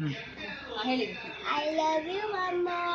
I love you, Mama.